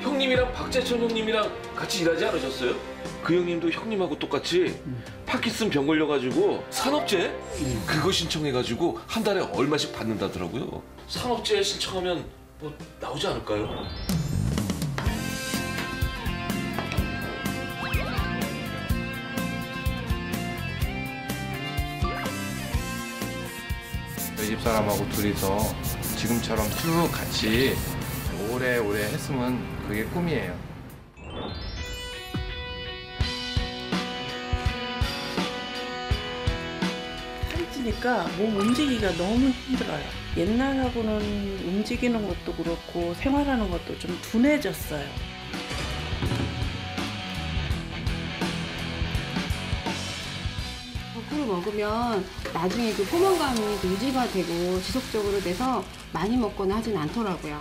형님이랑 박재천 형님이랑 같이 일하지 않으셨어요? 그 형님도 형님하고 똑같이 파킨슨 병 걸려가지고 산업재 그거 신청해가지고 한 달에 얼마씩 받는다더라고요. 산업재 신청하면 뭐 나오지 않을까요? 저희 집사람하고 둘이서 지금처럼 쭉 같이 오래오래 했으면 그게 꿈이에요. 살이 찌니까 몸 움직이기가 너무 힘들어요. 옛날하고는 움직이는 것도 그렇고 생활하는 것도 좀 둔해졌어요. 거꾸로 먹으면 나중에 그 포만감이 유지가 되고 지속적으로 돼서 많이 먹거나 하진 않더라고요.